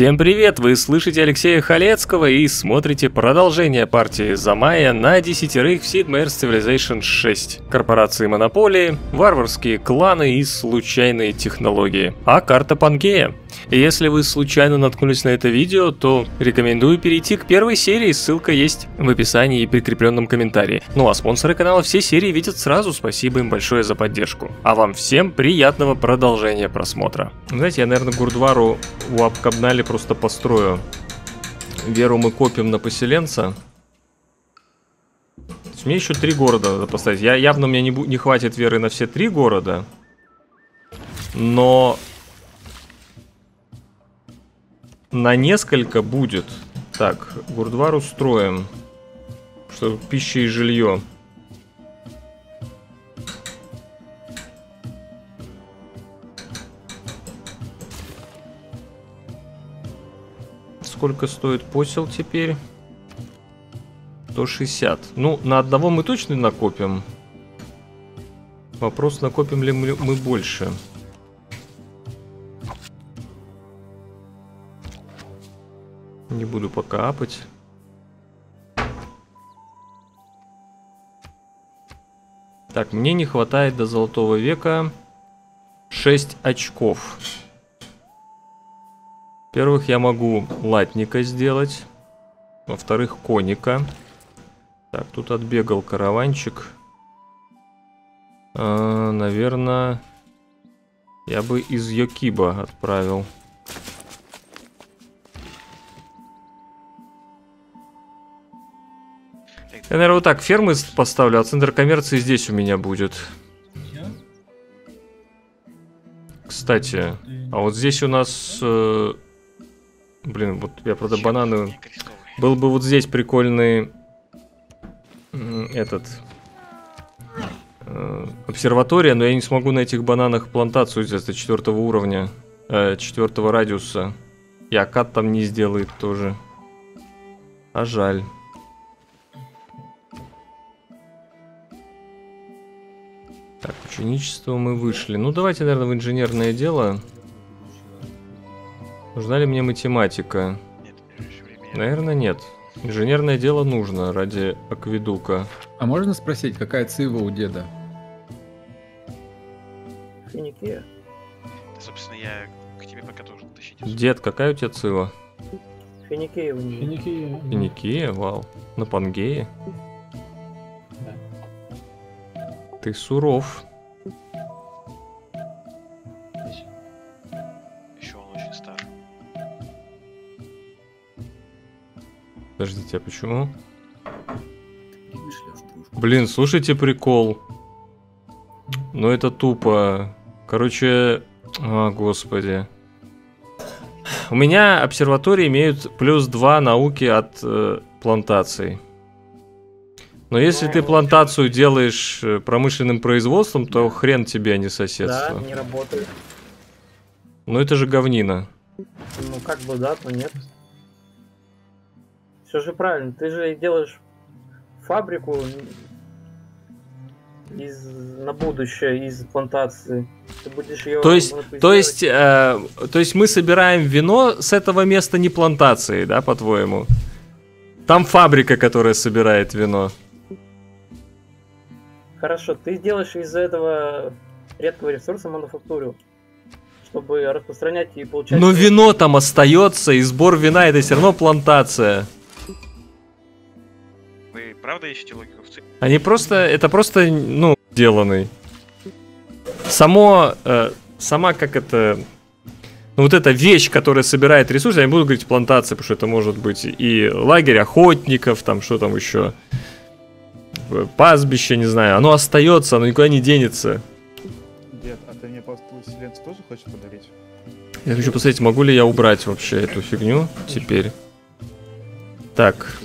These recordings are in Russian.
Всем привет! Вы слышите Алексея Халецкого и смотрите продолжение партии Замая на десятерых в Sid Meier's Civilization 6. Корпорации монополии, варварские кланы и случайные технологии. А карта Пангея. Если вы случайно наткнулись на это видео, то рекомендую перейти к первой серии, ссылка есть в описании и прикрепленном комментарии. Ну а спонсоры канала все серии видят сразу, спасибо им большое за поддержку. А вам всем приятного продолжения просмотра. Знаете, я, наверное, Гурдвару у Абкабнали просто построю. Веру мы копим на поселенца. Мне еще три города надо поставить. Я, явно мне не, не хватит веры на все три города. Но на несколько будет. Так, Гурдвар устроим. Что пища и жилье. Сколько стоит посел теперь? 160. Ну, на одного мы точно накопим. Вопрос, накопим ли мы, больше. Не буду пока апать. Так, мне не хватает до золотого века 6 очков. Во-первых, я могу латника сделать. Во-вторых, коника. Так, тут отбегал караванчик. А, наверное, я бы из Йокиба отправил. Я, наверное, вот так фермы поставлю, а центр коммерции здесь у меня будет. Кстати, а вот здесь у нас... Э, блин, вот я, правда, бананы... Был бы вот здесь прикольный... Этот... Э, обсерватория, но я не смогу на этих бананах плантацию сделать до четвертого уровня. Э, четвертого радиуса. И Акад там не сделает тоже. А жаль. Так, ученичество мы вышли. Ну, давайте, наверное, в инженерное дело. Нужна ли мне математика? Наверное, нет. Инженерное дело нужно ради акведука. А можно спросить, какая цива у деда? Финикия. Да, собственно, я к тебе пока должен тащить. Дед, какая у тебя цива? Финикия у нее. Финикия. Финикия? Вау. На Пангее? Ты суров. Подождите, а почему? Блин, слушайте прикол. Ну это тупо. Короче, а, господи. У меня обсерватории имеют плюс 2 науки от э, плантаций. Но если ты плантацию делаешь э, промышленным производством, то хрен тебе, а не соседство. Да, не работает. Ну это же говнина. Ну как бы да, но нет. Все же правильно. Ты же делаешь фабрику из, на будущее из плантации. Ты будешь ее То есть, то есть, э, то есть мы собираем вино с этого места не плантации, да, по-твоему? Там фабрика, которая собирает вино. Хорошо, ты делаешь из этого редкого ресурса мануфактуру, чтобы распространять и получать... Но вино там остается, и сбор вина это все равно плантация. Правда ищете логику в цифре? Они просто, это просто, ну, деланный. Само, э, сама как это, ну вот эта вещь, которая собирает ресурсы, я не буду говорить плантация, потому что это может быть и лагерь охотников, там что там еще, пастбище, не знаю, оно остается, оно никуда не денется. Дед, а ты мне поселенца тоже хочешь подарить? Я хочу посмотреть, могу ли я убрать вообще эту фигню теперь. Так,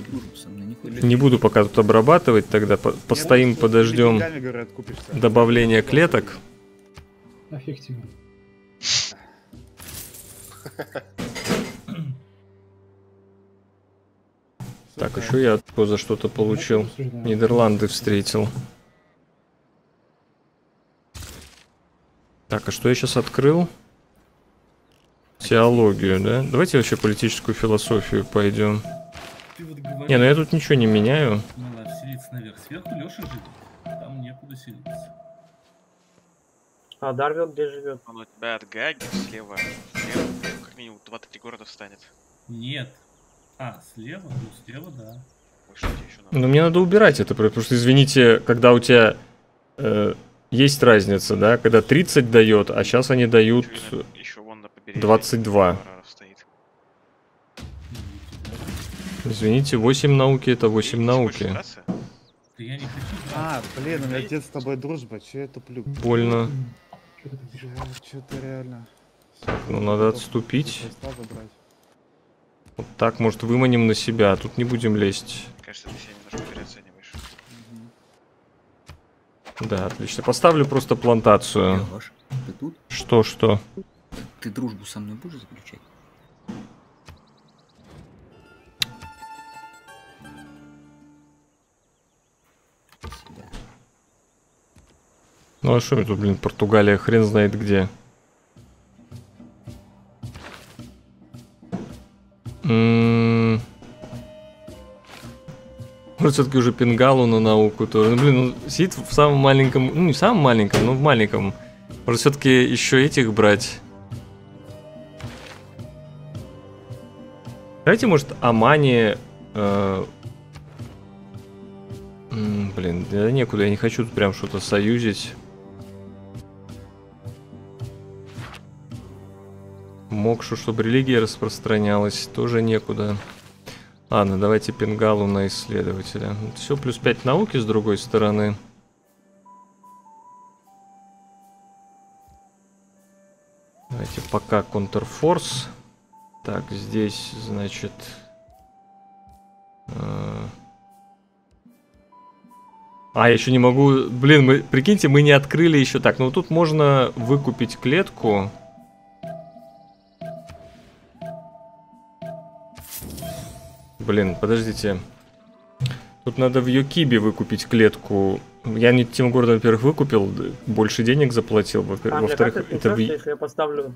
не буду пока тут обрабатывать, тогда по постоим, подождем добавления клеток. Нафиг тебе. Так, еще я за что-то получил. Нидерланды встретил. Так, а что я сейчас открыл? теологию, да? Давайте вообще политическую философию пойдем. Ты вот говоришь, Не, ну я тут ничего не меняю. ну надо селиться наверх. Сверху Леша живет, там некуда селиться. А Дарвилл где живет? Он у тебя от Гаги слева. Слева как минимум 2-3 города встанет. Нет. А, слева? Ну, слева, да. Еще? Но мне надо убирать это, потому что, извините, когда у тебя э, есть разница, да, когда 30 дает, а сейчас они дают Еще побережье. 22. Варваров стоит. Ну, у тебя. Извините, 8 науки это 8 Ты хочешь науки. драться? Да я не хочу. А, блин, у меня дед с тобой дружба, че я туплю? Больно. Что-то реально. Ну, надо отступить. Вот так, может, выманим на себя, а тут не будем лезть. Кажется, ты себя немножко переоцениваешь. Да, отлично. Поставлю просто плантацию. Лёш, ты тут? Что, что? Ты дружбу со мной будешь заключать? Себя. Ну а что тут, блин, Португалия хрен знает где. М, Может, все-таки уже пингалу на науку тоже. Ну, блин, ну, сидит в самом маленьком, ну, не в самом маленьком, но в маленьком. Может, все-таки еще этих брать? Давайте, может, Амани... э, Блин, да некуда, я не хочу тут прям что-то союзить. Мокшу, чтобы религия распространялась, тоже некуда. Ладно, давайте пингалу на исследователя. Все, плюс 5 науки с другой стороны. Давайте пока контрфорс. Так, здесь, значит... А, я еще не могу... Блин, мы, прикиньте, мы не открыли еще так. Ну, тут можно выкупить клетку. Блин, подождите. Тут надо в Йокибе выкупить клетку. Я не тем городом, во-первых, выкупил, больше денег заплатил. во- А, Во-вторых, кажется, это в... я поставлю...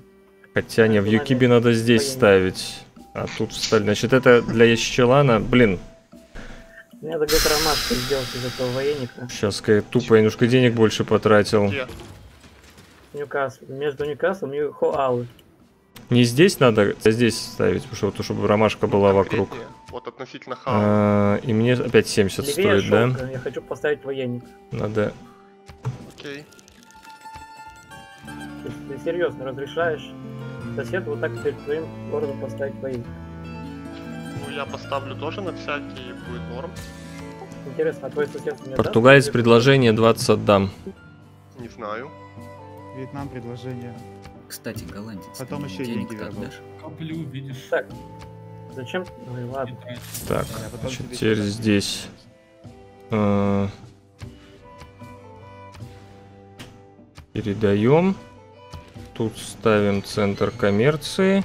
Хотя не, в Юкибе надо здесь военный. ставить. А тут встали. Значит, это для Ящелана. Блин, Мне надо где-то ромашку сделать из этого военника. сейчас я тупо я немножко денег больше потратил. Где? Ньюкасл. Между Ньюкаслом и Хоалы. Не здесь надо, а здесь ставить, потому что, вот, чтобы ромашка была вокруг. Вот относительно хауса. А, и мне опять 70 Левее стоит, да? шелка. Я хочу поставить военник. Надо... Окей. Есть ты серьезно разрешаешь соседу вот так перед твоим городом поставить военник. Я поставлю тоже на всякий, будет норм. Интересно, а твой сосед мне даст Португалец тебе- предложение 20 отдам. Не знаю. Вьетнам предложение. Кстати, голландец, Потом еще денег деньги так вернул. дашь? Коплю, видишь. Так. Зачем? Ну и ладно. Так, а теперь сюда. здесь... э, Передаем. Тут ставим центр коммерции.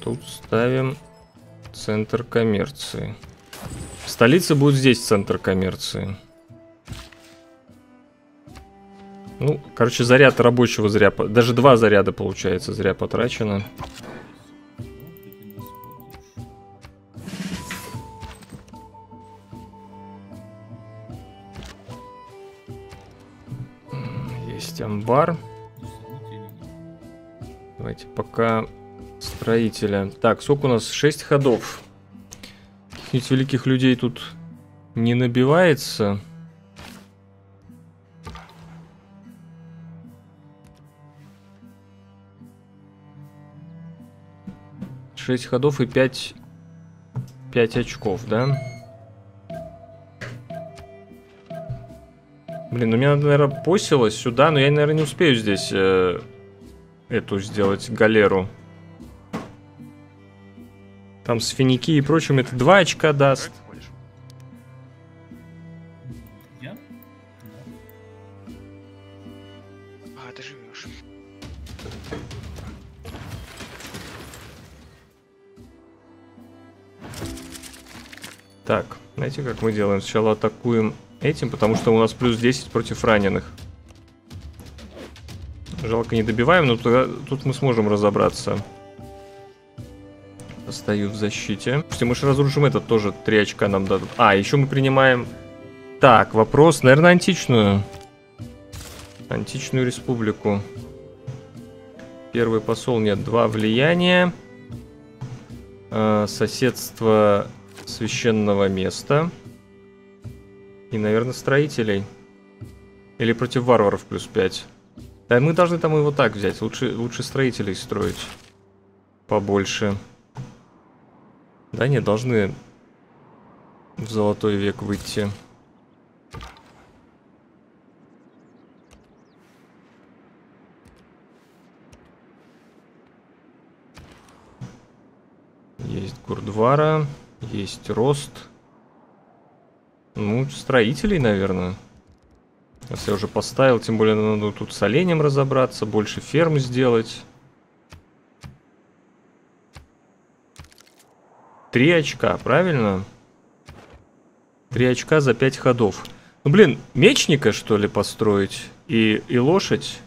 Тут ставим центр коммерции. В столице будет здесь центр коммерции. Ну, короче, заряд рабочего зря... Даже два заряда, получается, зря потрачено. Есть амбар. Давайте пока строителя. Так, сколько у нас? 6 ходов. Каких-нибудь великих людей тут не набивается. Шесть ходов и 5 5 очков, да? Блин, ну мне надо, наверное, посила сюда, но я, наверное, не успею здесь э, эту сделать галеру. Там с финики и прочим это 2 очка даст. Я? А, ты живешь. Так, знаете, как мы делаем? Сначала атакуем этим, потому что у нас плюс 10 против раненых. Жалко, не добиваем, но туда- тут мы сможем разобраться. Остаю в защите. Слушайте, мы же разрушим этот тоже 3 очка нам дадут. А, еще мы принимаем... Так, вопрос, наверное, античную. Античную республику. Первый посол нет. Два влияния. Э, соседство священного места. И, наверное, строителей. Или против варваров плюс 5. Да, мы должны там его так взять. Лучше, лучше строителей строить. Побольше. Да, не, должны в золотой век выйти. Есть Гурдвара, есть Рост. Ну, строителей, наверное. Если я уже поставил, тем более надо тут с оленем разобраться, больше ферм сделать. Три очка, правильно? Три очка за пять ходов. Ну, блин, мечника, что ли, построить? И, и лошадь?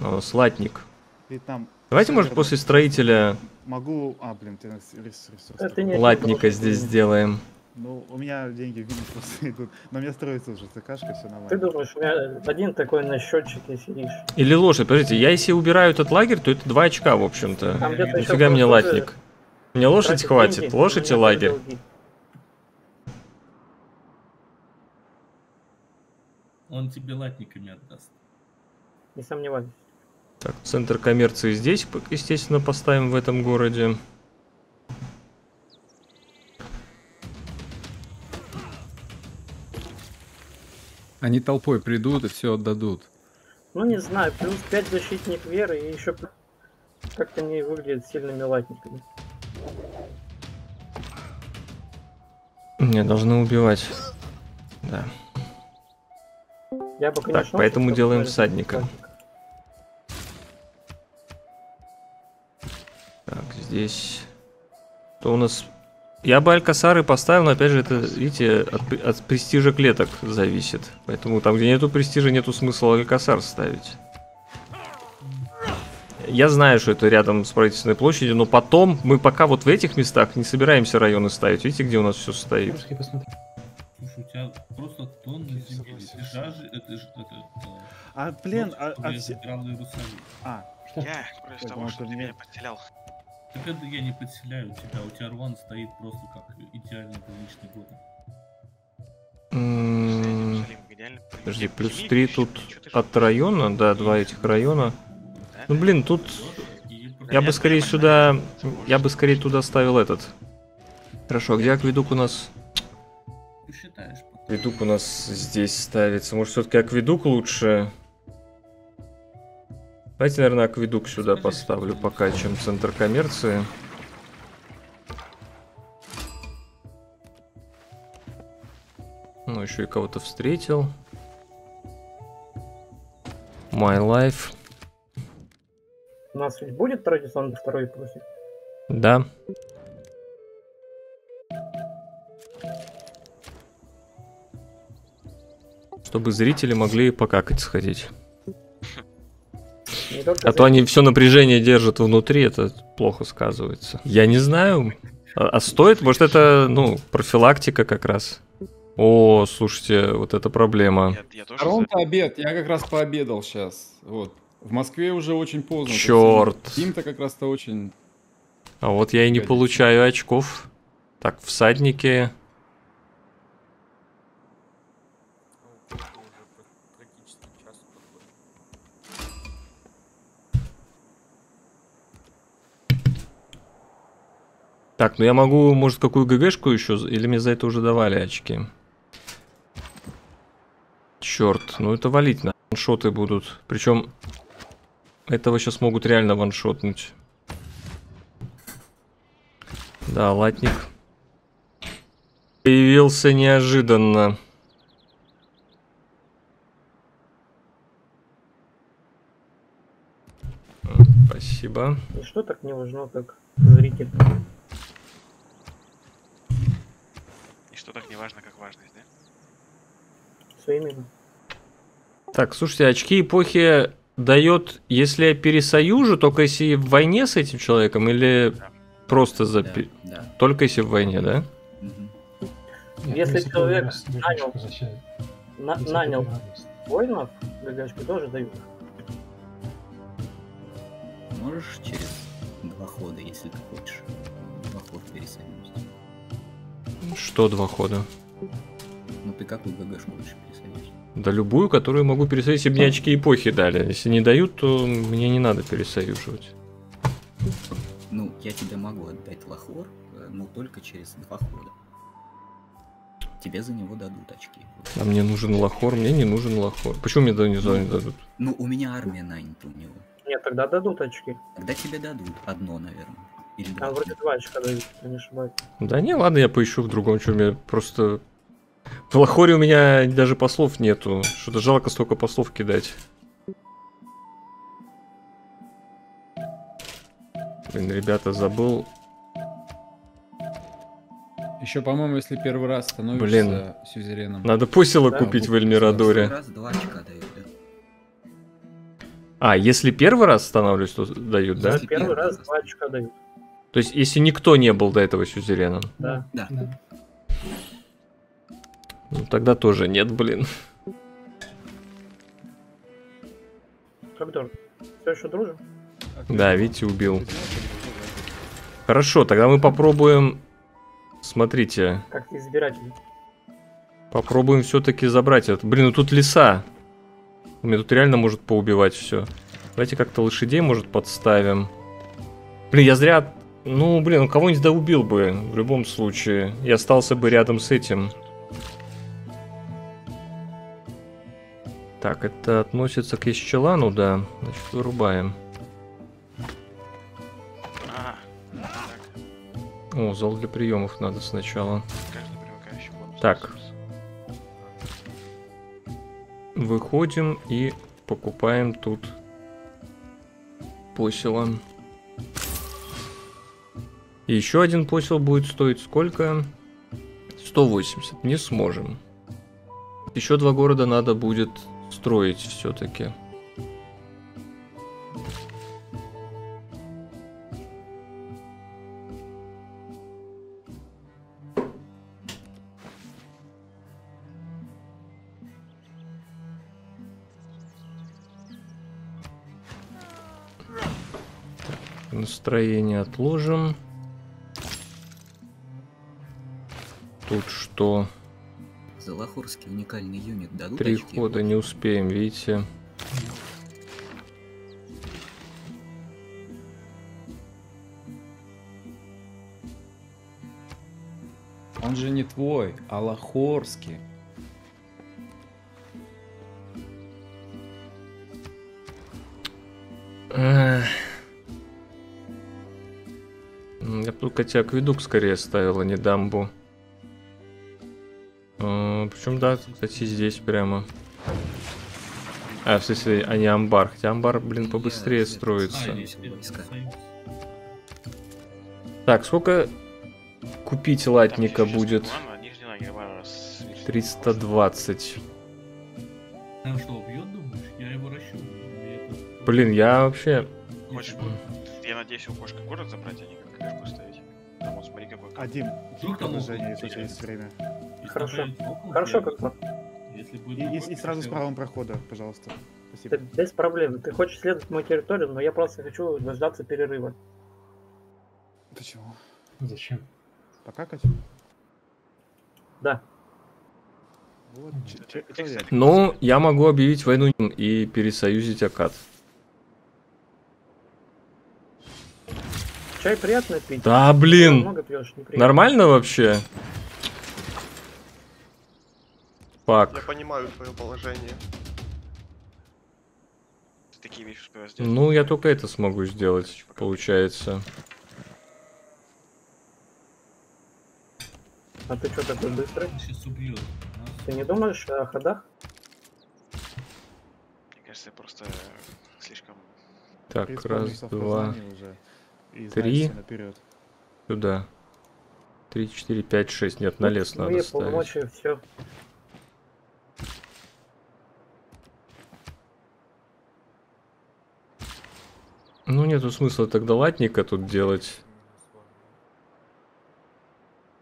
О, слатник. И там Давайте, может, после строителя могу... А, блин, ты ресурс. Латника здесь сделаем. Ну, у меня деньги в минус просто идут. Но мне строится уже ЦКшка, все Ты нормально. думаешь, у меня один такой на счетчике сидишь. Или лошадь. Подождите, я если убираю этот лагерь, то это два очка, в общем-то. Нифига мне латник. Мне лошадь тратить хватит. деньги, Лошадь и лагерь. долги. Он тебе латниками отдаст. Не сомневаюсь. Так, центр коммерции здесь, естественно, поставим в этом городе. Они толпой придут и все отдадут. Ну не знаю, плюс 5 защитник веры и еще как-то не выглядит сильными латниками. Не, должны убивать. Да. Я бы, конечно, поэтому очень делаем всадника. латника. Так, здесь... То у нас... Я бы Алькасары поставил, но опять же это, видите, от, от престижа клеток зависит. Поэтому там, где нету престижа, нету смысла Алькасар ставить. Я знаю, что это рядом с правительственной площадью, но потом мы пока вот в этих местах не собираемся районы ставить. Видите, где у нас все стоит? Слушай, у тебя просто тонны земли. Ты жажи, это же, это, это, А, блин, а, а все... А, Я против Я того, что ты меня подселял. Так это я не подселяю тебя, у тебя Руан стоит просто как идеальный больничный город. Подожди, плюс Семейка 3 ищет, тут от района, да, два этих района. Ну блин, тут я бы скорее сюда, я бы скорее туда ставил этот. Хорошо, а где акведук у нас? Акведук у нас здесь ставится. Может, все-таки акведук лучше? Давайте, наверное, акведук сюда поставлю пока, чем центр коммерции. Ну, еще и кого-то встретил. My life. У нас ведь будет традиционный второй профиль? Да. Чтобы зрители могли покакать сходить. Не только А то они все напряжение держат внутри, это плохо сказывается. Я не знаю. А, а стоит? Может, это, ну, профилактика как раз. О, слушайте, вот это проблема. Я, я тоже за- Торонто обед, я как раз пообедал сейчас. Вот. В Москве уже очень поздно. Чёрт. Им-то как раз-то очень... А вот я и не получаю очков. Так, всадники. Так, ну я могу, может, какую ГГшку еще, или мне за это уже давали очки? Черт, ну это валить на ваншоты будут. Причем этого сейчас могут реально ваншотнуть. Да, латник. Появился неожиданно. Спасибо. И что так не важно, как зритель? Что так не важно, как важность, да? Все именно. Так, слушайте, очки эпохи дает, если я пересоюжу, только если в войне с этим человеком, или просто за... Да, да. Только если в войне, да? Мгм. Если человек нанял, на- нанял воинов, ГГшки тоже дают. Можешь через два хода, если ты хочешь. Два хода пересоюзить. Что два хода? Ну ты какую ГГшку лучше пересоюзить? Да любую, которую могу пересоюзить, если мне очки эпохи дали. Если не дают, то мне не надо пересоюживать. Ну, я тебе могу отдать лахор, э, но только через два хода. Тебе за него дадут очки. А мне нужен лахор, мне не нужен лахор. Почему мне да- не за- не дадут? Ну, у меня армия нанята у него. Нет, тогда дадут очки. Тогда тебе дадут одно, наверное. Или А два. вроде два очка дают, если не ошибаюсь. Да не, ладно, я поищу в другом, чем я просто... В лахоре у меня даже послов нету. Что-то жалко столько послов кидать. Блин, ребята, забыл. Еще, по-моему, если первый раз становишься Блин. сюзереном. Надо посела Да, купить в Эльмирадоре. раз два очка дают, да? А, если первый раз становлюсь, то дают, да? Если Первый первый раз раз. два очка дают. То есть, если никто не был до этого сюзереном, Да. Да. ну тогда тоже нет, блин. Коктор, все еще дружим? Да, видите, убил. Хорошо, тогда мы попробуем... Смотрите, Как избиратели. попробуем все-таки забрать это. Блин, ну тут леса. Мне тут реально может поубивать все. Давайте как-то лошадей, может, подставим. Блин, я зря... Ну, блин, ну кого-нибудь да убил бы в любом случае. И остался бы рядом с этим. Так, это относится к Исчелану, да. Значит, вырубаем. О, зал для приемов надо сначала. Так. Выходим и покупаем тут посела. Еще один посел будет стоить сколько? 180. Не сможем. Еще два города надо будет строить все-таки. Настроение отложим. Тут что? За лахорский уникальный юнит дадут Три очки? хода не успеем, видите? Он же не твой, а лахорский. Я бы только тебя акведук скорее ставил, а не дамбу. Причем, да, кстати, здесь прямо. А, в смысле, а не амбар. Хотя амбар, блин, побыстрее строится. Так, сколько купить латника будет? мана, нижний лагерь с 320. Там что, убьет, думаешь? Я его расщу. Или это- Блин, я вообще... Хочешь, я надеюсь, у кошка город забрать, а не как клешку ставить. Там вот смотри, какой Один. Вдруг там Предложение, около если у тебя теряет. есть время. Хорошо. около Хорошо. Если будет И, и- сразу с то правым прохода, пожалуйста. Это Спасибо. без проблем. Ты хочешь следовать мою территорию, но я просто хочу дождаться перерыва. Почему? Зачем? Покакать? Да. Вот, Это- это, кстати, Ну, я могу объявить войну и пересоюзить Акад. Чай приятно пить. Да, блин! Много пьешь, неприятно. Нормально вообще? Я Пак. понимаю твое положение. Ты такие вещи успеваешь сделать. Ну, я только это смогу сделать, получается. А ты что такой быстрый? Сейчас. Нас- Ты не думаешь о ходах? Мне кажется, я просто слишком... Так, раз, два, знаешь три. наперед. сюда. Три, четыре, пять, шесть. Нет, на лес надо Мои ставить. полномочия, все. Ну нету смысла тогда латника тут делать.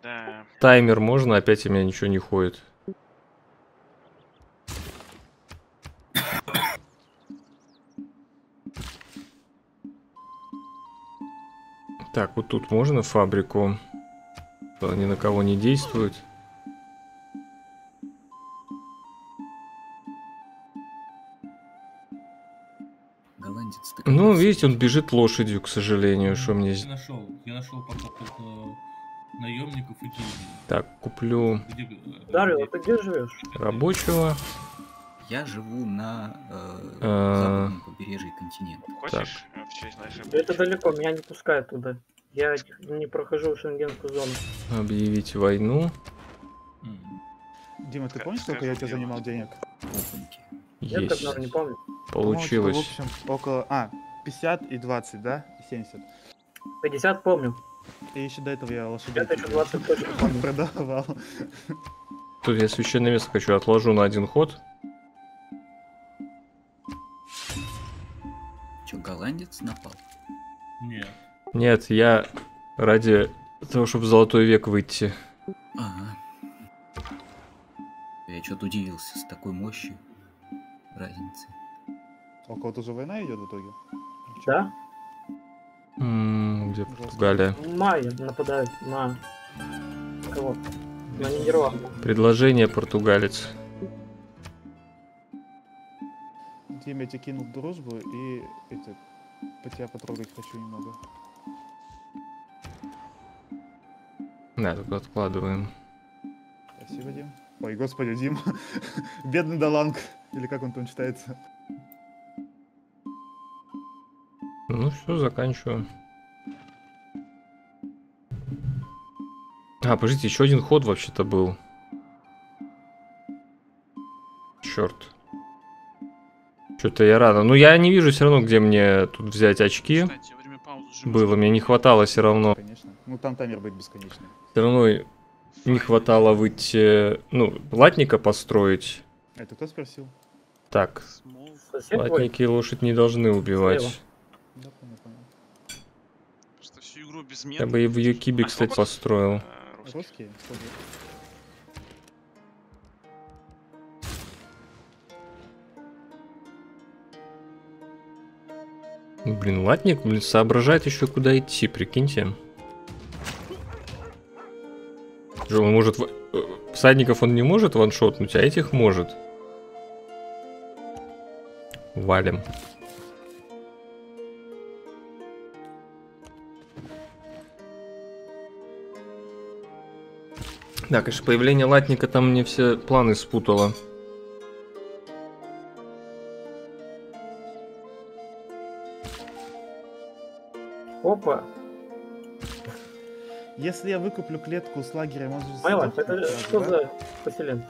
Да. Таймер можно, опять у меня ничего не ходит. Так, вот тут можно фабрику. Она ни на кого не действует. Ну, видите, он бежит лошадью, к сожалению, что мне... Я нашел. Я нашел покупку наемников и гильдий. Так, куплю Где, э, а ты где живешь? рабочего. Я живу на э, А. западном побережье континента. Хочешь э, в честь нашей Это далеко, меня не пускают туда. Я не прохожу шенгенскую зону. Объявить войну. Дима, ты помнишь, сколько я дело. занимал денег? Я Есть. так, не помню. Получилось. В общем, около... А, 50 и 20, да? И 70. 50 помню. И еще до этого я лошадей Это еще купил. 20 точно помню. продавал. Тут я священное место хочу отложу на один ход. Че, голландец напал? Нет. Нет, я ради того, чтобы в золотой век выйти. Ага. Я что-то удивился с такой мощью разницы. А У кого-то уже война идет в итоге? Да? М, Где Португалия? Майя нападают на... Кого? На Нидерланды. Предложение португалец. Дим, я тебе кинул дружбу и это, по тебя потрогать хочу немного. Да, только откладываем. Спасибо, Дим. Ой, господи, Дим. Бедный Даланг. Или как он там читается. Ну все, заканчиваю. А, подождите, еще один ход вообще-то был. Черт. Что-то я рано. Ну я не вижу все равно, где мне тут взять очки. Кстати, Было, мне не хватало все равно. Конечно. Ну там таймер будет бесконечный. Все равно не хватало выйти, ну, латника построить. Это кто спросил? Так, латники лошадь не должны убивать. Слева. Да, понял, понял. Просто всю игру без мен. Я бы и в Юкибе, А кстати, построил. Русские? Тоже. Ну, Блин, латник, блин, соображает еще куда идти, прикиньте. Он может... э, Всадников он не может ваншотнуть, а этих может. Валим. Да, конечно, появление латника там мне все планы спутало. Опа. Если я выкуплю клетку с лагеря, Майло, сдохнуть это что да? за поселенцы?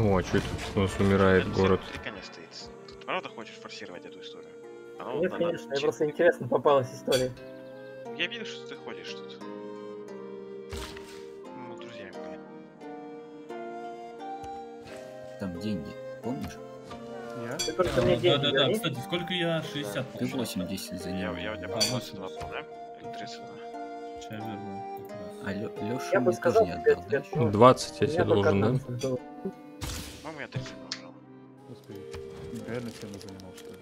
О, что это у нас умирает Всем город? Стоит. Ты правда хочешь форсировать эту историю? А ну, Нет, надо конечно, мне просто интересно попалась история. Я вижу, что ты ходишь тут. Ну, друзья, блин. Там деньги, помнишь? Я? Ты только мне Да, деньги да, да. верни. Кстати, сколько я 60 Ты получил? 80 за Я, него. я у тебя А, по 22 80. был, да? Или 32? Сейчас я верну. А Леша Я бы мне сказал, тоже не тебе отдал, да? ответ, но 20 я тебе должен, да? Я 32 брал. Господи. Реально всем занимал, что ли?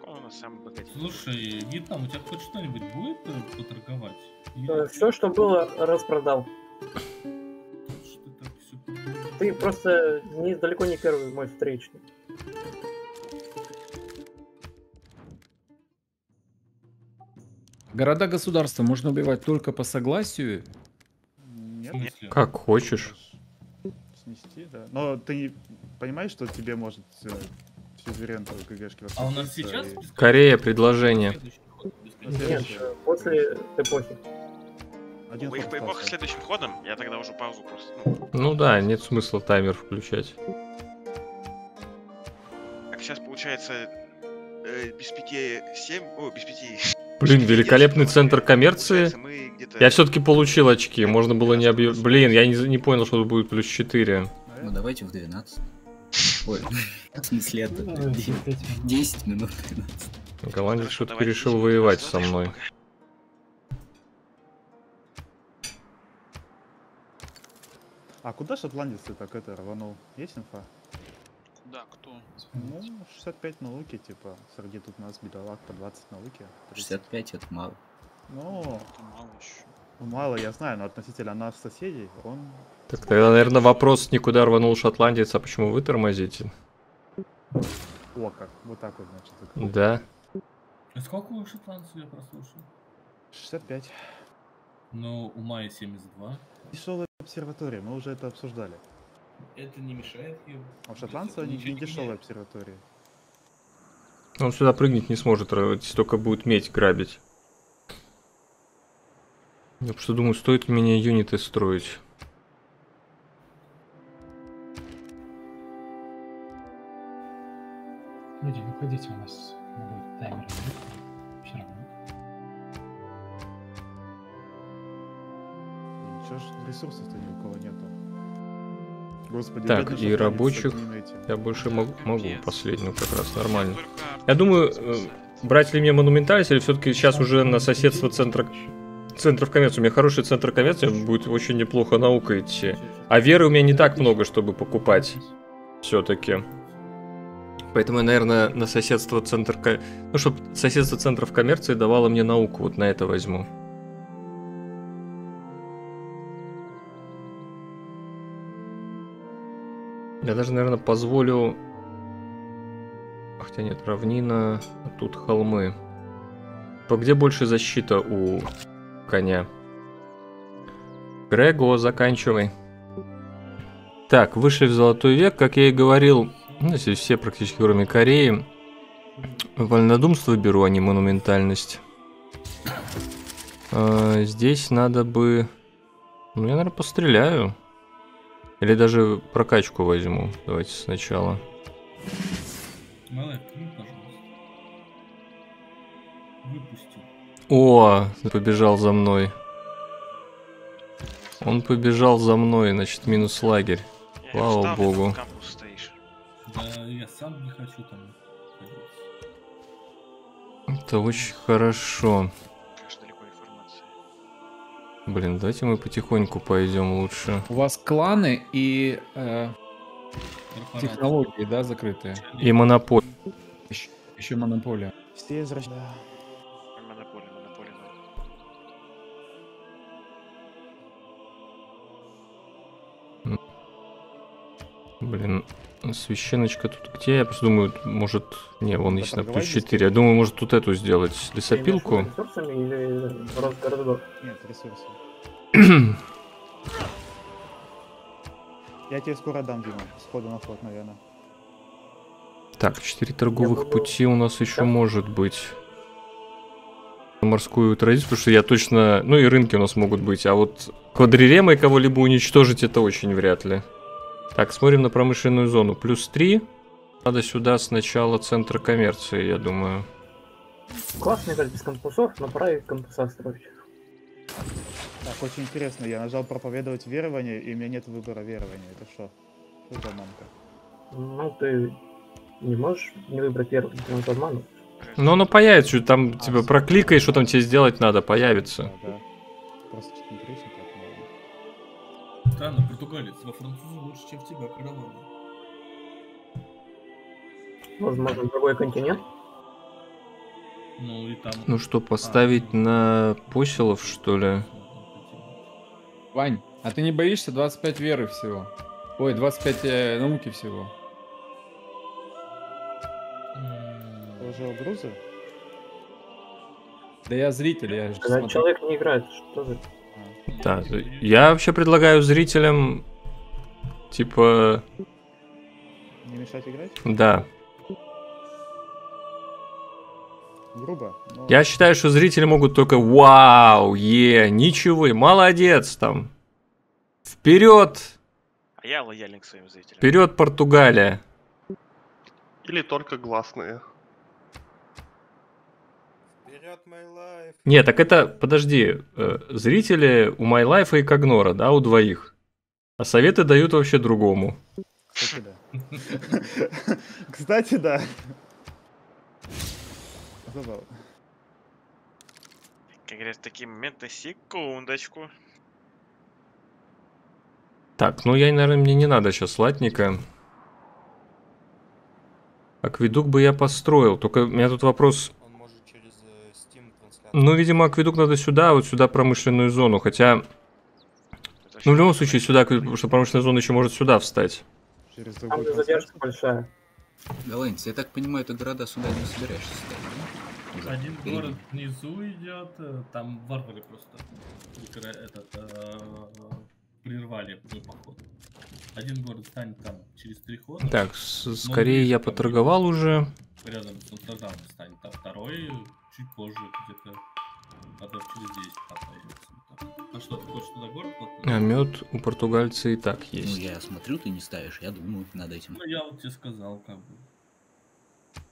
Так он у нас самый богатый. Слушай, Вьетнам, у тебя хоть что-нибудь будет э, поторговать? Э, Все, что было, распродал. Что ты просто не, далеко не первый мой встречный. Города-государства можно убивать только по согласию. Нет? Как хочешь. Снести, да. Но ты не понимаешь, что тебе может э, сюзерен твой ГГшки А у нас сейчас? и-? Корея, предложение. Нет. После эпохи. Один У их по эпохе следующим ходом, я тогда уже паузу просто. Ну, Ну да, нет смысла таймер включать. как сейчас получается э, без пяти 7, о, без пяти. Блин, великолепный центр коммерции. Я все-таки получил очки, можно было не объявить. Блин, я не, не понял, что тут будет плюс 4. Ну давайте в 12. Ой, в смысле, это Ну, де- 5 минут. 10 минут 13. Голландец Хорошо, все-таки давайте решил воевать со мной. А куда шотландец ты так это рванул? Есть инфа? Да, кто? Ну, 65 на луке, типа, среди тут нас бедолаг по 20 на луке. 65 это мало. Ну, Это мало еще. мало я знаю, но относительно нас соседей, он... Так тогда, наверное, вопрос, никуда рванул шотландец, а почему вы тормозите? О, как, вот так вот, значит. это. Да. А сколько у шотландцев я прослушал? 65. Но у Майя 72. Дешевая обсерватория, мы уже это обсуждали. Это не мешает ей. А у шотландцев не, не дешевая обсерватория. Он сюда прыгнуть не сможет, ра- если только будет медь грабить. Я просто думаю, стоит ли мне юниты строить. Люди, выходите, у нас будет таймер. Все равно. Ничего ж ресурсов-то ни у кого нету. Господи, Так, и рабочих. Я больше могу, могу Нет. последнюю как раз нормально. Я думаю, э, брать ли мне монументалис или все-таки сейчас уже на соседство центра центров коммерции. У меня хороший центр коммерции, будет очень неплохо наука идти. А веры у меня не так много, чтобы покупать все-таки. Поэтому я, наверное, на соседство центр... Ну, чтобы соседство центров коммерции давало мне науку, вот на это возьму. Я даже, наверное, позволю... Хотя нет, равнина, а тут холмы. По где больше защита у коня? Грего, заканчивай. Так, вышли в золотой век, как я и говорил, ну, здесь все практически кроме Кореи. Вольнодумство беру, а не монументальность. А, здесь надо бы... Ну, я, наверное, постреляю. Или даже прокачку возьму. Давайте сначала. О, побежал за мной. Он побежал за мной, значит, минус лагерь. Слава богу. стоишь. Да, я сам не хочу там ходить. Это очень хорошо. Конечно, далеко информация. Блин, давайте мы потихоньку пойдем лучше. У вас кланы и э, технологии, да, закрытые? И монополь. Еще, еще монополия. Все из Блин, священочка тут где? Я просто думаю, может... Не, вон есть на плюс здесь 4. Я думаю, может тут эту сделать. Лесопилку. Ресурсами или рост городов? Нет, ресурсы. Я тебе скоро дам, Дима, сходу на ход, наверное. Так, 4 торговых буду- пути у нас еще Да. может быть. Морскую традицию, потому что я точно... Ну и рынки у нас могут быть, а вот квадриремой кого-либо уничтожить это очень вряд ли. Так, смотрим на промышленную зону. Плюс 3. Надо сюда сначала центр коммерции, я думаю. Классно играть без компасов, но пора и компаса строить. Так, очень интересно, я нажал проповедовать верование, и у меня нет выбора верования. Это что? Что за мамка? Ну, ты не можешь не выбрать первый, ты надо обмануть. Но оно появится, там, А, типа, всё. прокликай, что там тебе сделать надо, появится. Да, да. Просто ладно. Странно, португалец, во французы лучше, чем в тебя, ладно. Возможно, другой континент. Ну и там... Ну что, поставить на поселов, что ли? Вань, а ты не боишься 25 веры всего? Ой, 25 э, науки всего. Положил грузы? Да я зритель, я же Когда смотрю. человек не играет, что за... Да, я вообще предлагаю зрителям, типа, Не мешать играть? да. Грубо. но- Я считаю, что зрители могут только вау, е, ничего, и молодец там. Вперед, А я лоялен к своим зрителям. вперед, Португалия. Или только гласные. Не, так это, подожди, э, зрители у My Life и Когнора, да, у двоих. А советы дают вообще другому. Кстати, да. Кстати, да. Забавно. Как говорят, такие моменты секундочку. Так, ну я, наверное, мне не надо сейчас латника. Акведук бы я построил, только у меня тут вопрос... Ну, видимо, акведук надо сюда, а вот сюда промышленную зону, хотя... Ну, в любом случае, сюда, потому что промышленная зона еще может сюда встать. Через Там задержка большая. Галэнс, я так понимаю, ты города сюда не собираешься ставить, да? Один впереди. город внизу идет, э, там варвары просто этот, э, прервали мой поход. Один город станет там через три хода. Так, с- скорее я поторговал уже. Рядом с Амстердамом станет, а второй чуть позже, где-то годов через 10 появится. А что, ты хочешь туда город А платить? мед у португальца и так Ну, есть. я смотрю, ты не ставишь, я думаю над этим. Ну, я вот тебе сказал, как бы.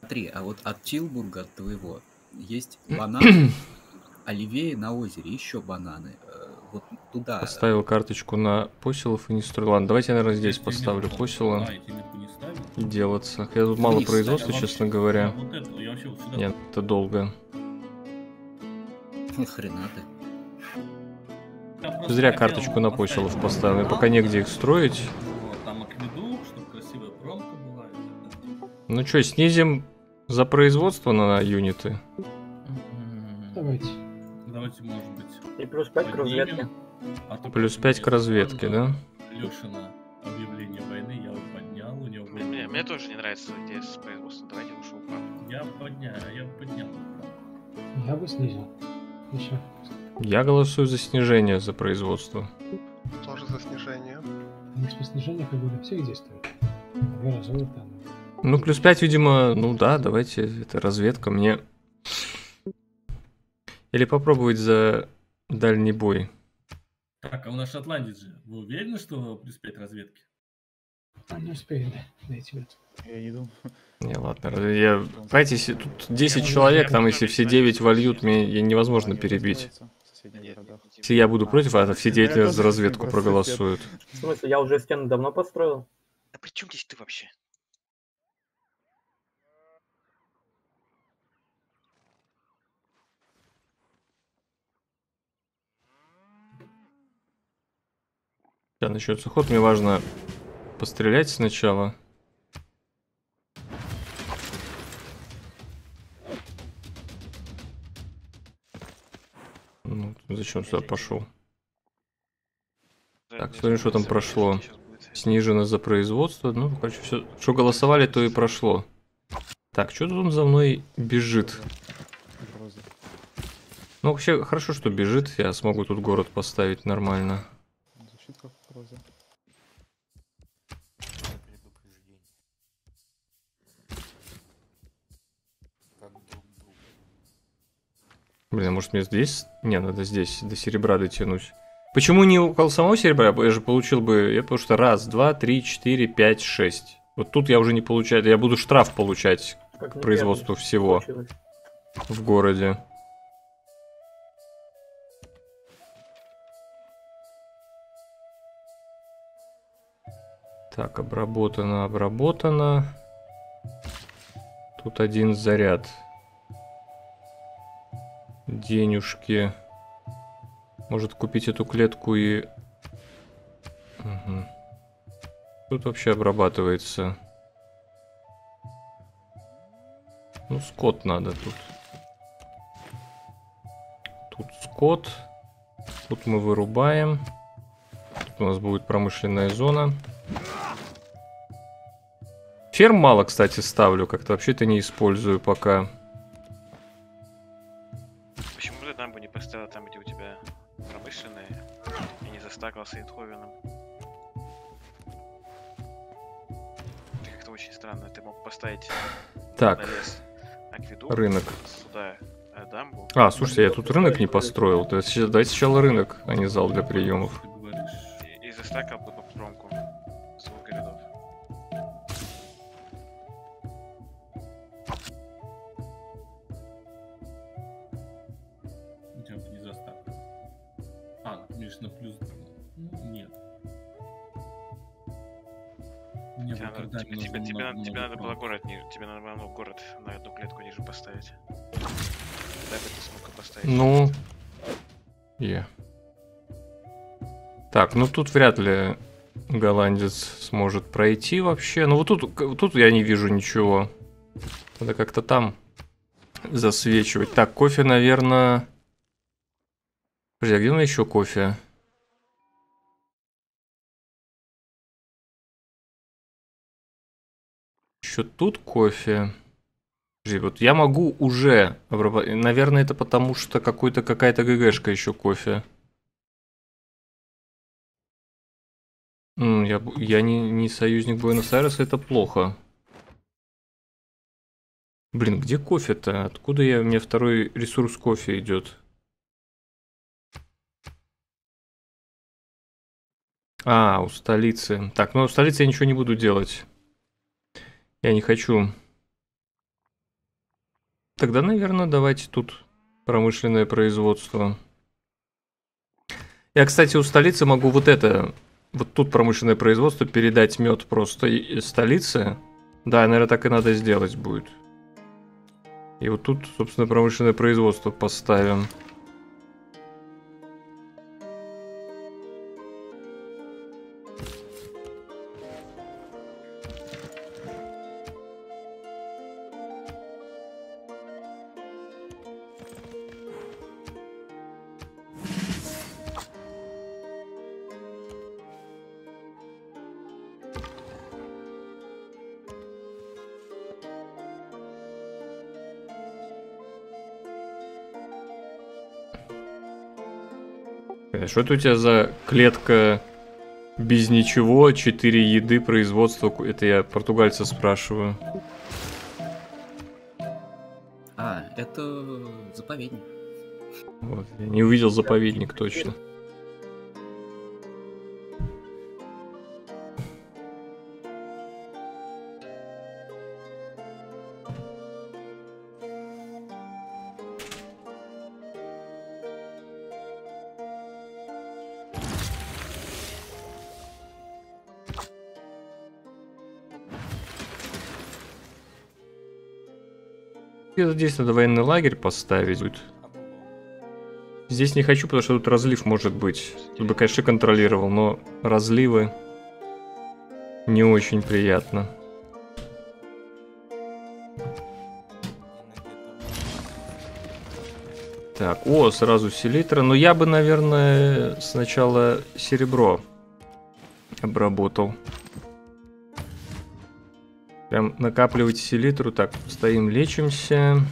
Смотри, а вот от Тилбурга, от твоего, есть бананы, а левее на озере еще бананы. Э, Вот туда. Поставил карточку на поселов и не строил. Ладно, давайте, наверное, здесь Эти поставлю посела А, не и делаться. Я тут мало Вниз производства, А честно вообще- говоря. а, вот это, я вообще вот сюда Нет, это долго. Хрена ты. Зря карточку на поставить поселов поставил. Пока негде их строить. Там чтобы красивая промка была. Ну что, снизим за производство на юниты? Давайте. Давайте, может быть, И плюс 5 к разведке. А Плюс как 5 к разведке, да? Лешина объявление войны я его поднял, у него было- Мне, мне тоже не нравится идея с производством. Давайте лучше упадем. Я поднял, я поднял. Я бы снизил. Еще. Я голосую за снижение за производство. Тоже за снижение. Мы с снижения как бы на всех действует. Вера золото. Ну, плюс 5, видимо, ну да, давайте, это разведка мне. Или попробовать за дальний бой. Так, а у нас шотландец же. Вы уверены, что плюс 5 разведки? А не успеем, да, дойти в это. Я не ладно, я... Понимаете, если тут 10 Я человек, там, если все сказать, 9 что вольют, мне я невозможно перебить. Если я буду против, а все 9 Я за разведку проголосуют. В смысле, я уже стены давно построил. Да при чем здесь ты вообще? Сейчас начнется ход, мне важно пострелять сначала. Ну, зачем сюда пошел? Так, смотрим, что там прошло. Снижено за производство. Ну, короче, все. Что голосовали, то и прошло. Так, что тут он за мной бежит? Ну, вообще, хорошо, что бежит. Я смогу тут город поставить нормально. Звучит Блин, а может мне здесь? Не, надо здесь до серебра дотянуть. Почему не около самого серебра? Я же получил бы... Я потому что раз, два, три, четыре, пять, шесть. Вот тут я уже не получаю. Я буду штраф получать Как не производству всего получилось. в городе. Так, обработано, обработано. Тут один заряд. Денюжки. Может купить эту клетку и... Мгм. Тут вообще обрабатывается. Ну, скот надо тут. Тут скот. Тут мы вырубаем. Тут у нас будет промышленная зона. Ферм мало, кстати, ставлю. Как-то вообще это не использую пока. Почему А, слушайте, я тут рынок не построил. Давайте сначала рынок, а не зал для приемов. Ты говоришь, Так, ну тут вряд ли голландец сможет пройти вообще. Ну вот тут, тут я не вижу ничего. Надо как-то там засвечивать. Так, кофе, наверное... Подожди, а где у меня еще кофе? Еще тут кофе. Подожди, вот я могу уже. Наверное, это потому, что какой-то какая-то ГГшка еще кофе. Я, я не, не союзник Буэнос-Айреса, это плохо. Блин, где кофе-то? Откуда я, у меня второй ресурс кофе идет? А, у столицы. Так, ну у столицы я ничего не буду делать. Я не хочу. Тогда, наверное, давайте тут промышленное производство. Я, кстати, у столицы могу вот это, вот тут промышленное производство передать мед просто из столицы. Да, наверное, так и надо сделать будет. И вот тут, собственно, промышленное производство поставим. Что это у тебя за клетка без ничего, 4 еды, производства? Это я португальца спрашиваю. А, это заповедник. Вот, я не увидел заповедник точно. Где-то Здесь надо военный лагерь поставить. Здесь не хочу, потому что тут разлив может быть. Тут бы, конечно, контролировал, но разливы не очень приятно. Так, о, сразу селитра. Но я бы, наверное, сначала серебро обработал. Прям накапливать селитру. Так, стоим, лечимся.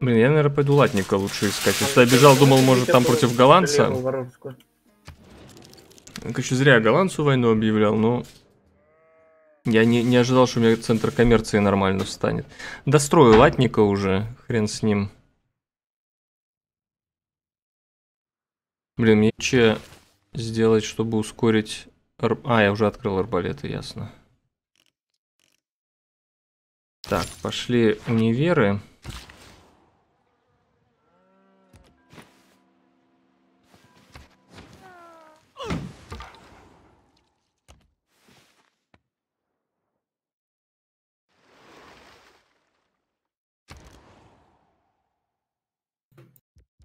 Блин, я, наверное, пойду латника лучше искать. Я сюда бежал, думал, может, там против голландца. Короче, зря я голландцу войну объявлял, но... Я не, не ожидал, что у меня центр коммерции нормально встанет. Дострою латника уже, хрен с ним. Блин, мне че сделать, чтобы ускорить... ар- А, я уже открыл арбалеты, ясно. Так, пошли универы.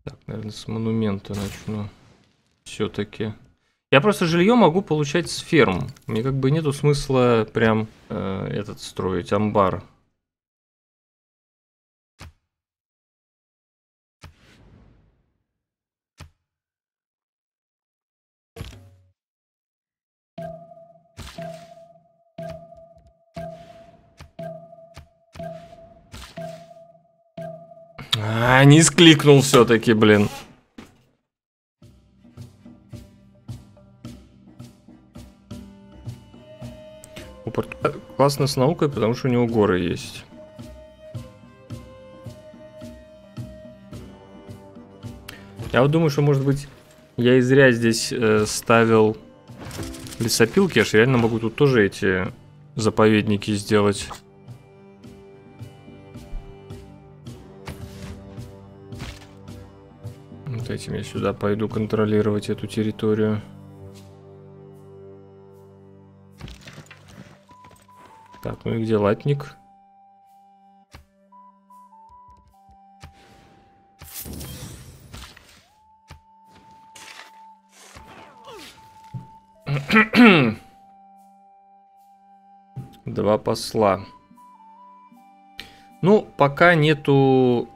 Так, наверное, с монумента начну. Все-таки. Я просто жилье могу получать с ферм. Мне как бы нету смысла прям э, этот строить, амбар. А, не скликнул все-таки, блин. Классно с наукой, потому что у него горы есть. Я вот думаю, что, может быть, я и зря здесь э, ставил лесопилки. Я же реально могу тут тоже эти заповедники сделать. Вот этим я сюда пойду контролировать эту территорию. Так, ну и где латник? Два посла. Ну, пока нету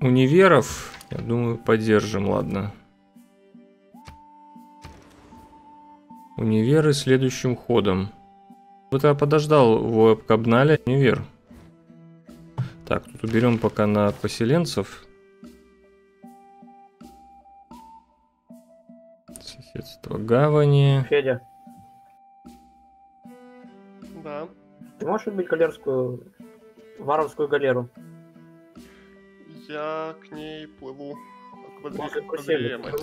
универов, я думаю, поддержим, ладно. Универы следующим ходом. Вот я подождал в Кабнале универ. Так, тут уберем пока на поселенцев. Соседство гавани. Федя, Да. ты можешь убить галерскую, варовскую галеру? Я к ней плыву.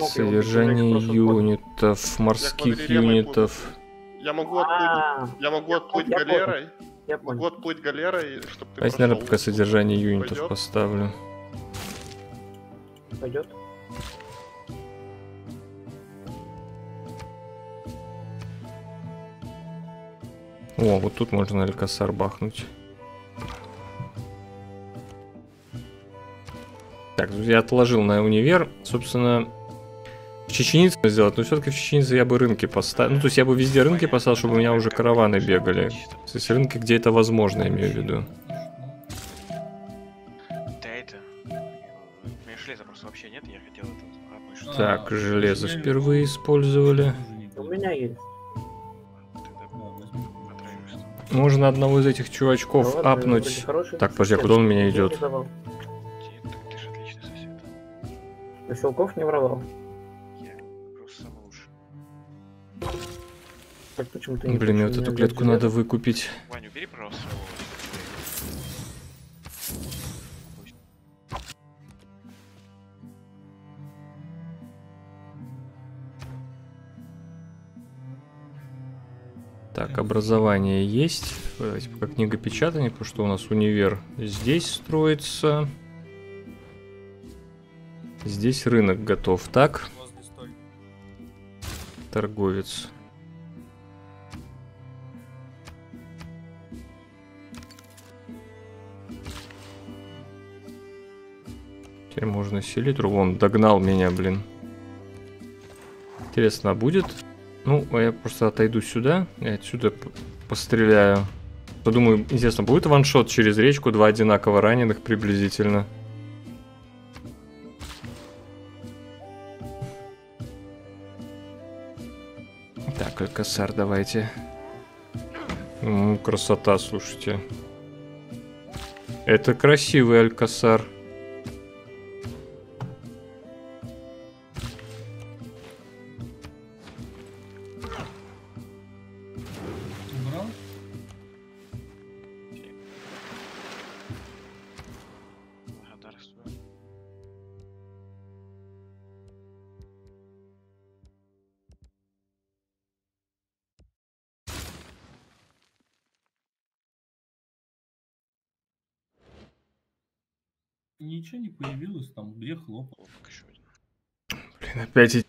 Содержание юнитов, морских юнитов. Я могу отплыть, А, я могу отплыть галерой. я Могу отплыть галерой, чтобы ты Давайте, наверное, пока содержание юнитов поставлю. Пойдет. О, вот тут можно Алькасар бахнуть. Так, я отложил на универ. Собственно, в Чеченице сделать, но все-таки в Чеченице я бы рынки поставил. Ну, то есть я бы везде рынки поставил, чтобы у меня уже караваны бегали. То есть рынки, где это возможно, я имею в виду. Да это... У меня железа просто вообще нет, я хотел это штуки. Так, А, железо впервые использовали. У меня есть. Можно одного из этих чувачков ладно, апнуть. Так, подожди, а куда он меня идет? Ты, ты же отличный сосед. Поселков не воровал. Так почему ты не Блин, мне вот эту клетку взять надо выкупить. Ваню, бери, пожалуйста. Так, образование есть. Давайте пока книга печатания, потому что у нас универ здесь строится. Здесь рынок готов. Так, торговец. Теперь можно селить. Вон, догнал меня, блин. Интересно, а будет? Ну, а я просто отойду сюда и отсюда постреляю. Подумаю, интересно, будет ваншот через речку, два одинаково раненых приблизительно. Так, Алькасар давайте. М, красота, слушайте. Это красивый Алькасар. Ничего не появилось там, где хлопал. Лопок еще один. Блин, опять эти...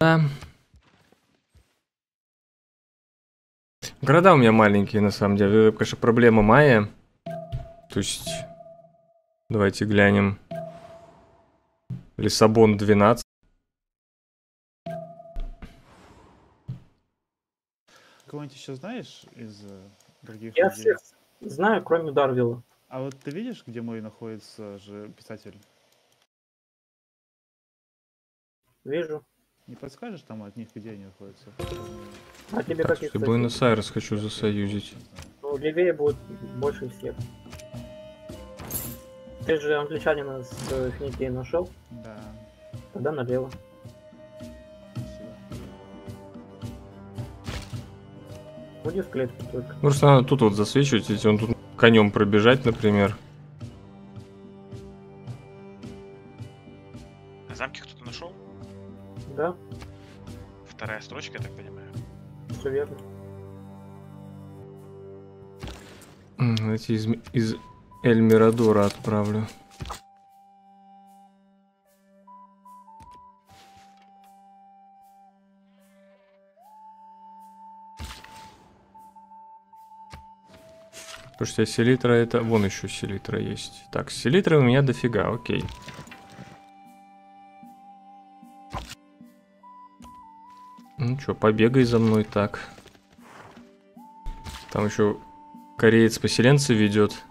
Города у меня маленькие, на самом деле. Это, Конечно, проблема Майя. То есть... Давайте глянем. Лиссабон 12. Кого-нибудь еще знаешь из э, других Я людей? всех знаю, кроме Дарвилла. А вот ты видишь, где мой находится же писатель? Вижу. Не подскажешь там от них, где они находятся? А тебе каких Если Буэнос-Айрес хочу засоюзить. Ну, левее будет больше всех. Ты же англичанина с э, Финикией нашел, Да, тогда налево. спасибо. Уйди в клетку только. Ну, Просто надо тут вот засвечивать, если он тут конем пробежать, например. Все верно. Давайте из, из Эль Мирадора отправлю. Слушайте, а селитра это... Вон еще селитра есть. Так, селитра у меня дофига, окей. Ну чё, побегай за мной так. Там еще кореец поселенцы ведет.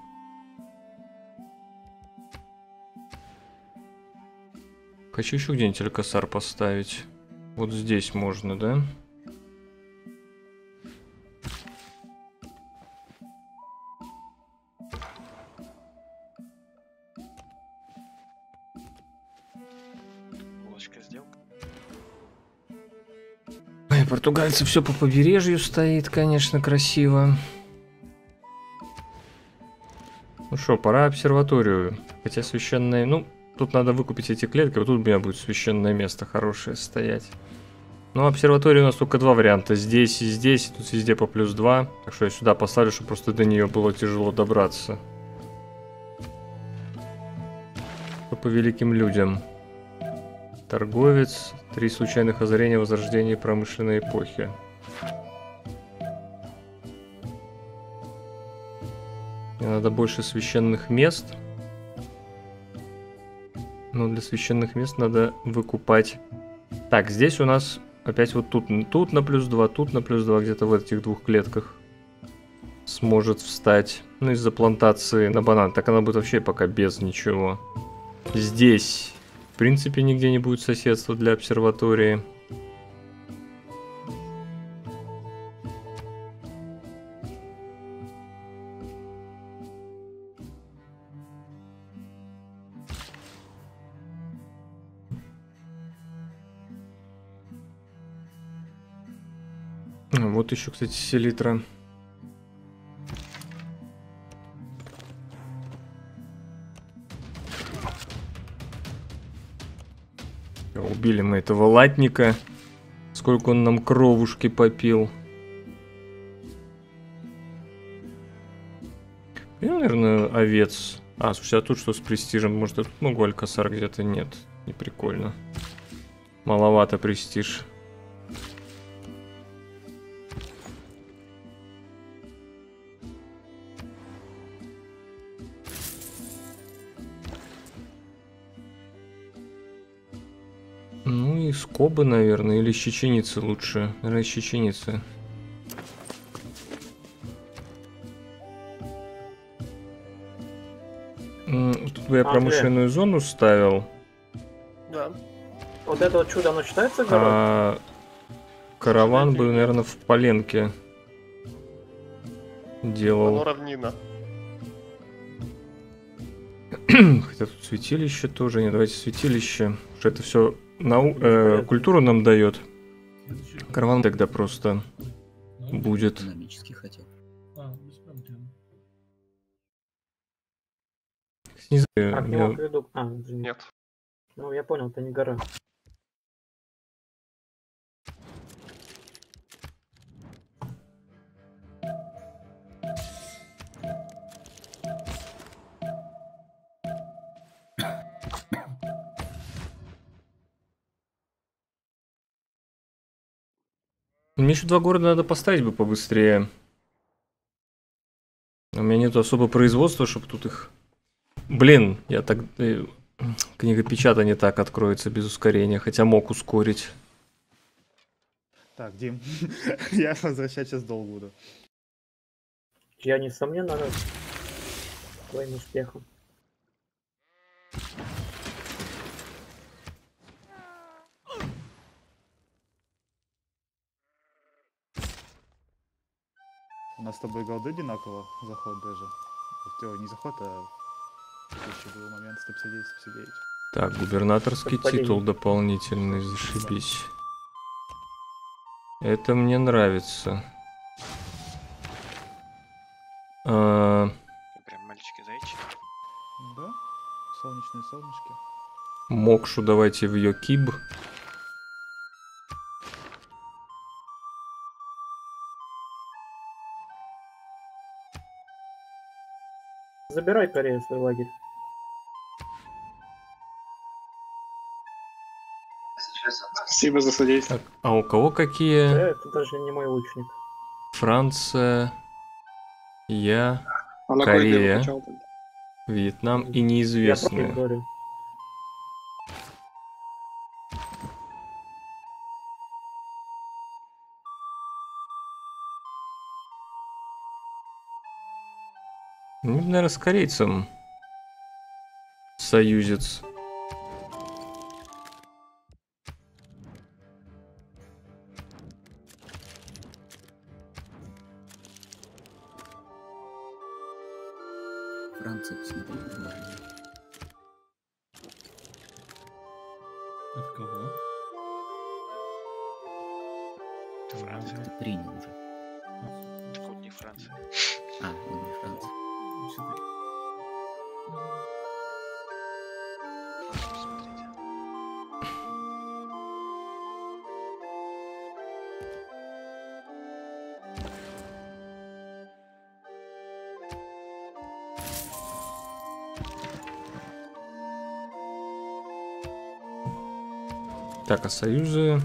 Хочу еще где-нибудь алькасар поставить. Вот здесь можно, да? Булочка Португальцы все по побережью стоит, конечно, красиво. Ну что, пора обсерваторию. Хотя священная... Ну, тут надо выкупить эти клетки, вот тут у меня будет священное место хорошее стоять. Ну, обсерватория у нас только два варианта. Здесь и здесь, и тут везде по плюс два. Так что я сюда поставлю, чтобы просто до нее было тяжело добраться. Что по великим людям. Торговец. Три случайных озарения возрождения промышленной эпохи. Мне надо больше священных мест. Но для священных мест надо выкупать. Так, здесь у нас опять вот тут, тут на плюс 2, тут на плюс 2, где-то в этих двух клетках сможет встать. Ну, из-за плантации на банан. Так она будет вообще пока без ничего. Здесь, в принципе, нигде не будет соседства для обсерватории. А, Вот еще, кстати, селитра. Убили мы этого латника. Сколько он нам кровушки попил. Я, наверное, овец. А, слушай, а тут что с престижем? Может, я тут могу Алькасар где-то? Нет, не прикольно. Маловато престиж. И скобы, наверное, или щеченицы лучше. Наверное, щеченицы. Тут бы я А, промышленную зону ставил. Да. Вот это вот чудо, оно считается? А караван бы, наверное, в Поленке Оно делал. равнина. Хотя тут святилище тоже. Не, давайте святилище. Что это все нау- э, культуру нам дает. Караван тогда просто Ну, будет. Экономически хотел. А, без проблем. Не знаю, Так, у не меня- мог в виду. А. Нет. Ну, я понял, это не гора. Мне еще два города надо поставить бы побыстрее. У меня нету особо производства, чтобы тут их... Блин, я так... э, Книгопечатание так откроется без ускорения, хотя мог ускорить. Так, Дим, я возвращать сейчас долг буду. Я, несомненно, рад твоим успехом. Нас с тобой голды одинаково, заход даже. Ой, не заход, а еще был момент 159, 159. Так, губернаторский Господин. титул дополнительный, зашибись. Это мне нравится. А, Прям мальчики-зайчики. Да, солнечные солнышки. Мокшу давайте в Йокиб. Забирай Корею в свой лагерь. Спасибо за содействие. Так, а у кого какие? Да, это даже не мой лучник. Франция. Я. А Корея? Вьетнам и Я неизвестные. говорю. Ну, наверное, с корейцем союзец. А союзы...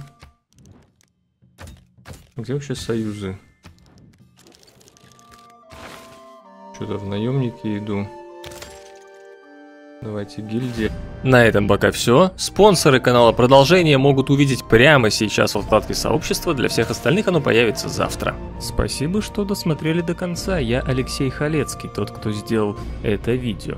Где вообще союзы? Что-то в наемники иду. Давайте гильдия. На этом пока все. Спонсоры канала продолжения могут увидеть прямо сейчас в вкладке сообщества. Для всех остальных оно появится завтра. Спасибо, что досмотрели до конца. Я Алексей Халецкий, тот, кто сделал это видео.